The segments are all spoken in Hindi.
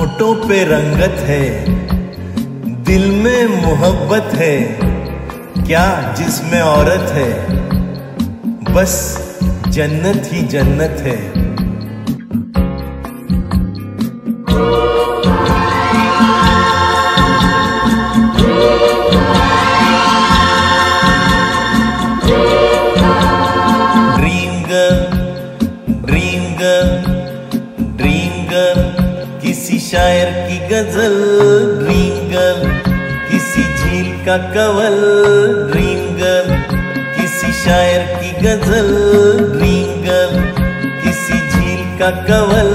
होठों पे रंगत है, दिल में मोहब्बत है, क्या जिसमें औरत है, बस जन्नत ही जन्नत है। की गज़ल ड्रीम गर्ल। किसी झील का कवल ड्रीम गर्ल। किसी शायर की गज़ल ड्रीम गर्ल। किसी झील का कवल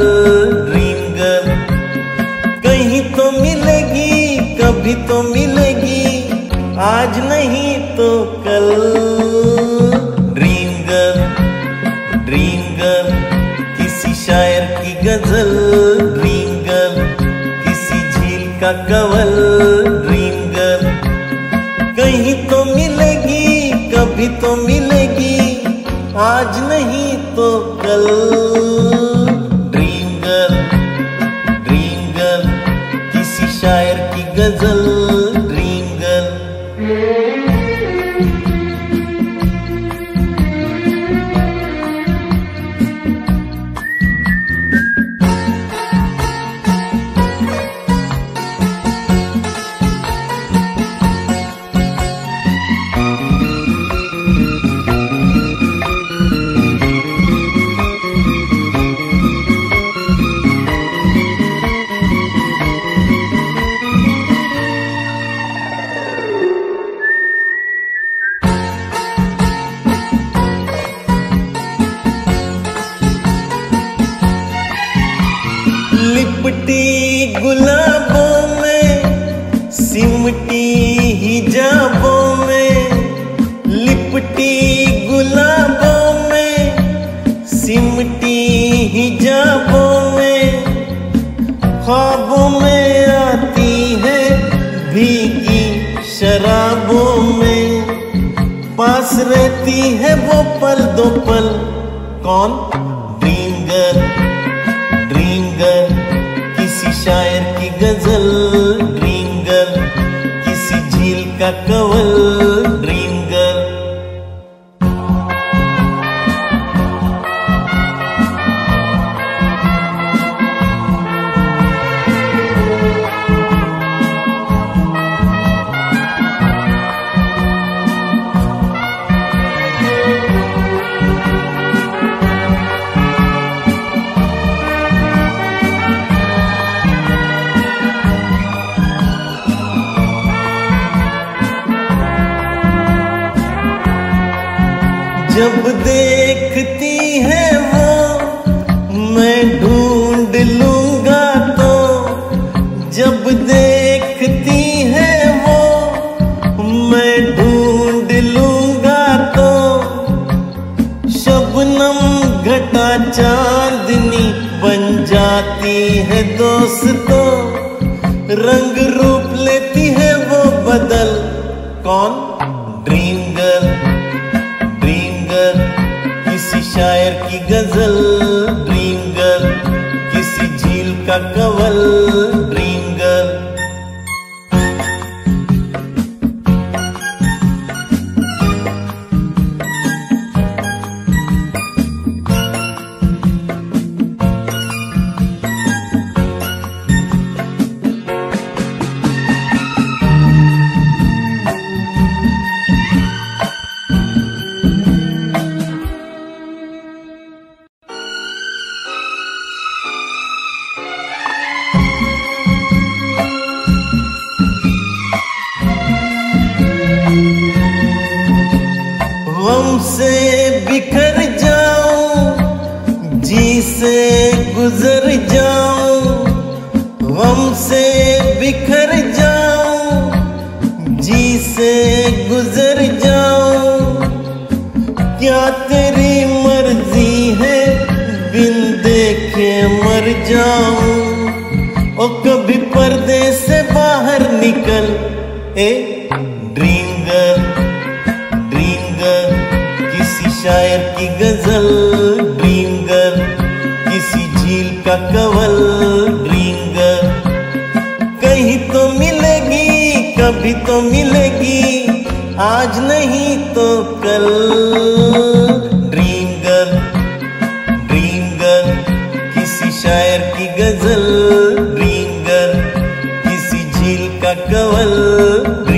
ड्रीम गर्ल। कहीं तो मिलेगी, कभी तो मिलेगी। आज नहीं तो कल। ड्रीम गर्ल ड्रीम गर्ल किसी शायर की गज़ल ड्रीम का कवल, ड्रीम गर्ल। कहीं तो मिलेगी, कभी तो मिलेगी, आज नहीं तो कल। ड्रीम गर्ल ड्रीम गर्ल, किसी शायर की गज़ल, ड्रीम गर्ल। भीगी शराबों में पास रहती है वो पल दो पल। कौन? ड्रीम गर्ल किसी शायर की गज़ल। ड्रीम गर्ल किसी झील का कवल। जब देखती है वो, मैं ढूंढ लूँगा तो। जब देखती है वो, मैं ढूंढ लूँगा तो। शबनम घटा चांदनी बन जाती है दोस्तों। रंग रूप लेती है वो बदल। कौन? की गज़ल ड्रीम गर्ल किसी झील का कवल ड्रीम से बिखर जाऊँ, जी से गुजर जाऊँ, गम से बिखर जाऊँ, जी से गुजर जाऊँ। क्या तेरी मर्ज़ी है बिन देखे मर जाऊँ? ओ कभी पर्दे से बाहर निकल, ए शायर की गज़ल ड्रिंगर किसी झील का कवल ड्रिंगर कहीं तो मिलेगी, कभी तो मिलेगी, आज नहीं तो कल। ड्रिंगर ड्रिंगर किसी शायर की गज़ल ड्रिंगर किसी झील का कवल ड्रिंगर